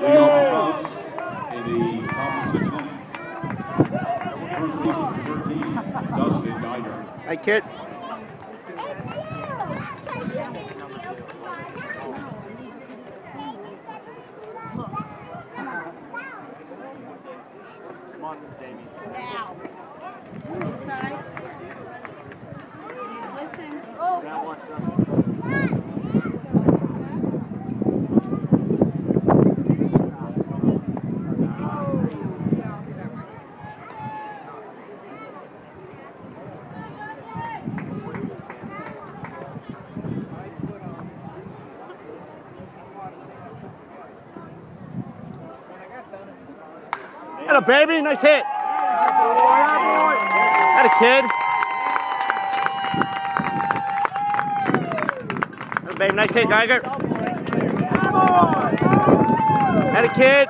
Leon Ross in the top six inning. First baseman, 13, Dustin Geiger. Hey, kid. Now. Hello, baby. Nice hit. Had a kid. Hello, babe. Nice hit, Geiger. Had a kid.